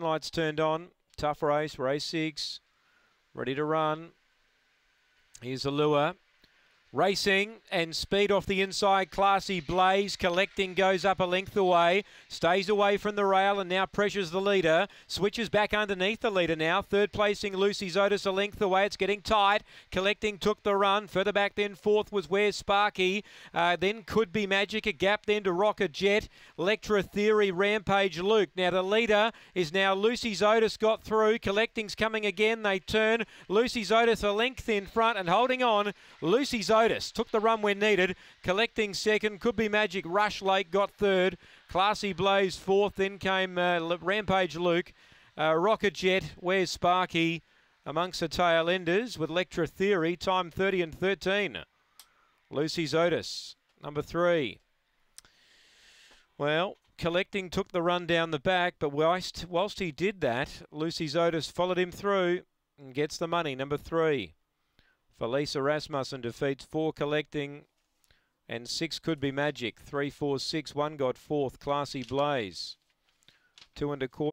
Lights turned on. Tough race. Race six. Ready to run. Here's Allure. Racing and speed off the inside. Classy Blaze collecting goes up a length away. Stays away from the rail and now pressures the leader. Switches back underneath the leader now. Third placing Lucy Otis a length away. It's getting tight. Collecting took the run. Further back then fourth was Where's Sparky. Uh, then Could Be Magic. A gap then to Rocket Jet. Lectra Theory Rampage Luke. Now the leader is now Lucy Otis got through. Collecting's coming again. They turn. Lucy Otis a length in front and holding on. Lucy's Otis Otis took the run when needed, collecting second. Could be Magic. Rush Lake got third. Classy Blaze fourth. Then came uh, Rampage Luke. Uh, Rocket Jet. Where's Sparky? Amongst the tail enders with Lectra Theory. Time 30 and 13. Lucy's Otis, number three. Well, collecting took the run down the back, but whilst, whilst he did that, Lucy's Otis followed him through and gets the money, number three. Felisa Rasmussen defeats four collecting and six could be magic. Three, four, six. One got fourth. Classy Blaze. Two and a quarter.